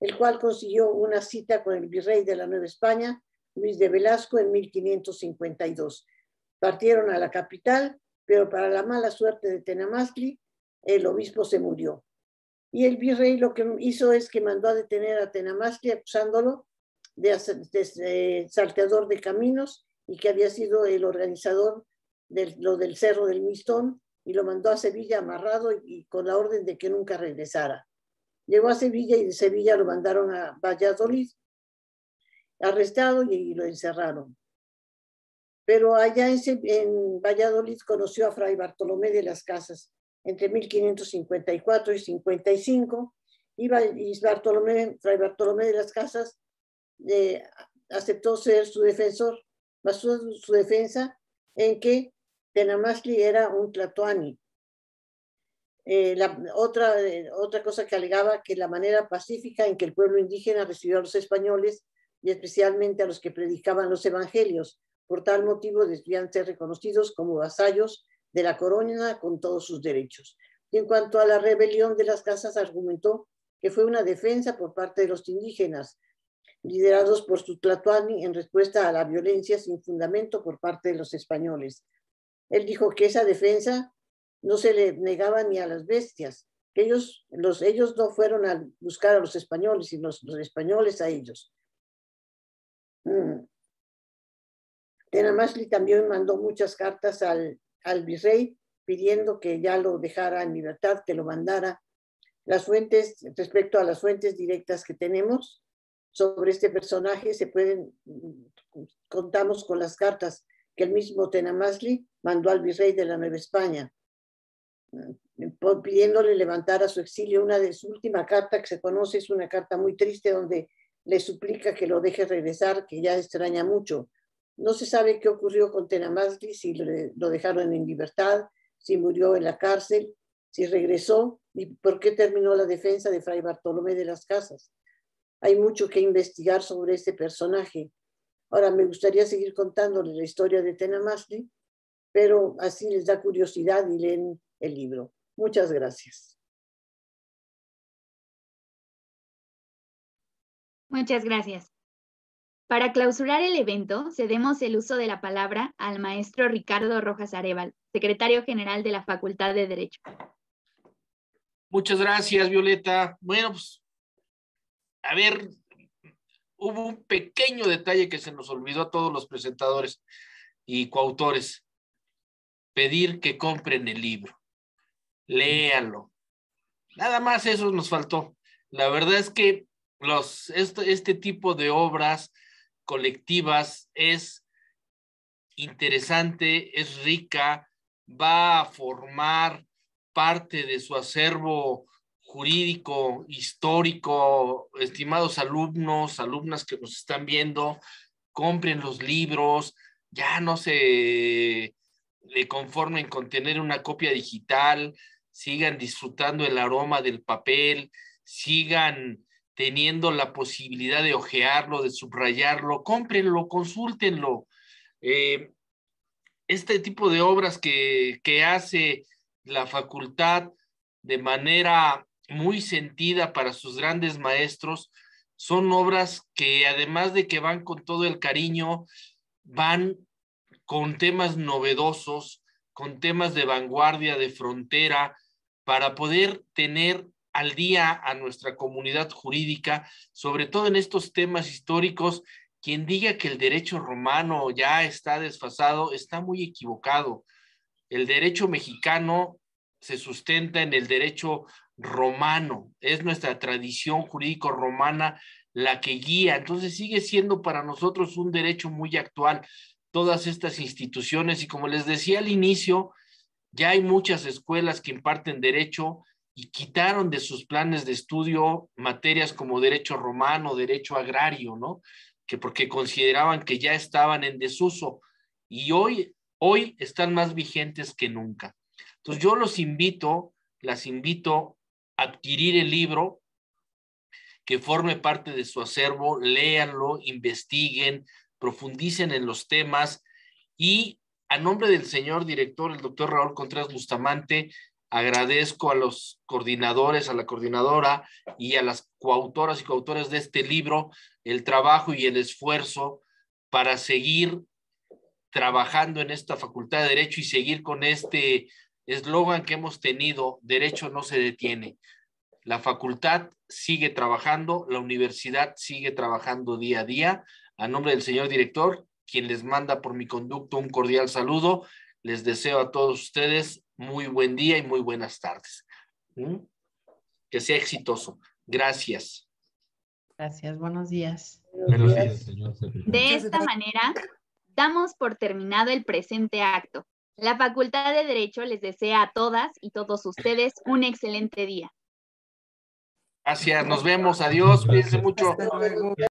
el cual consiguió una cita con el virrey de la Nueva España, Luis de Velasco, en 1552. Partieron a la capital, pero para la mala suerte de Tenamastli, el obispo se murió. Y el virrey lo que hizo es que mandó a detener a Tenamastli acusándolo de, de, salteador de caminos y que había sido el organizador de lo del Cerro del Mistón y lo mandó a Sevilla amarrado y, con la orden de que nunca regresara. Llegó a Sevilla y de Sevilla lo mandaron a Valladolid, arrestado y, lo encerraron. Pero allá en, Valladolid conoció a Fray Bartolomé de las Casas entre 1554 y 55. Y, Bartolomé, Fray Bartolomé de las Casas eh, aceptó ser su defensor, basó su defensa en que Tenamastli era un tlatoani. Eh, la, otra, eh, otra cosa que alegaba que la manera pacífica en que el pueblo indígena recibió a los españoles y especialmente a los que predicaban los evangelios. Por tal motivo debían ser reconocidos como vasallos de la corona con todos sus derechos. Y en cuanto a la rebelión de las casas, argumentó que fue una defensa por parte de los indígenas, liderados por su tlatoani en respuesta a la violencia sin fundamento por parte de los españoles. Él dijo que esa defensa no se le negaba ni a las bestias, que ellos, los, ellos no fueron a buscar a los españoles, sino los, los españoles a ellos. Mm. Tenamashli también mandó muchas cartas al, al virrey pidiendo que ya lo dejara en libertad, que lo mandara. Las fuentes, respecto a las fuentes directas que tenemos sobre este personaje, se pueden, contamos con las cartas que el mismo Tenamasli mandó al virrey de la Nueva España, mm, pidiéndole levantar a su exilio. Una de su última carta que se conoce es una carta muy triste donde le suplica que lo deje regresar, que ya extraña mucho. No se sabe qué ocurrió con Tenamasli, si lo dejaron en libertad, si murió en la cárcel, si regresó y por qué terminó la defensa de Fray Bartolomé de las Casas. Hay mucho que investigar sobre este personaje. Ahora, me gustaría seguir contándole la historia de Tenamastri, pero así les da curiosidad y leen el libro. Muchas gracias. Muchas gracias. Para clausurar el evento, cedemos el uso de la palabra al maestro Ricardo Rojas Areval, secretario general de la Facultad de Derecho. Muchas gracias, Violeta. Bueno, pues, a ver, hubo un pequeño detalle que se nos olvidó a todos los presentadores y coautores. Pedir que compren el libro. Léanlo. Nada más eso nos faltó. La verdad es que los, este, este tipo de obras colectivas es interesante, es rica, va a formar parte de su acervo jurídico, histórico, estimados alumnos, alumnas que nos están viendo, compren los libros, ya no se le conformen con tener una copia digital, sigan disfrutando el aroma del papel, sigan teniendo la posibilidad de ojearlo, de subrayarlo, cómprenlo, consúltenlo. Eh, este tipo de obras que, que hace la facultad de manera muy sentida para sus grandes maestros. Son obras que además de que van con todo el cariño, van con temas novedosos, con temas de vanguardia, de frontera, para poder tener al día a nuestra comunidad jurídica, sobre todo en estos temas históricos. Quien diga que el derecho romano ya está desfasado está muy equivocado. El derecho mexicano se sustenta en el derecho romano, es nuestra tradición jurídico romana la que guía, entonces sigue siendo para nosotros un derecho muy actual todas estas instituciones y como les decía al inicio, ya hay muchas escuelas que imparten derecho y quitaron de sus planes de estudio materias como derecho romano, derecho agrario, ¿no? Que porque consideraban que ya estaban en desuso y hoy hoy están más vigentes que nunca. Entonces yo los invito, las invito a adquirir el libro que forme parte de su acervo, léanlo, investiguen, profundicen en los temas y a nombre del señor director, el doctor Raúl Contreras Bustamante, agradezco a los coordinadores, a la coordinadora y a las coautoras y coautores de este libro el trabajo y el esfuerzo para seguir trabajando en esta Facultad de Derecho y seguir con este eslogan que hemos tenido, Derecho no se detiene. La facultad sigue trabajando, la universidad sigue trabajando día a día. A nombre del señor director, quien les manda por mi conducto un cordial saludo, les deseo a todos ustedes muy buen día y muy buenas tardes. ¿Mm? Que sea exitoso. Gracias. Gracias, buenos días. Buenos días, señor. De esta manera, damos por terminado el presente acto. La Facultad de Derecho les desea a todas y todos ustedes un excelente día. Gracias, nos vemos. Adiós, cuídense mucho. Hasta luego.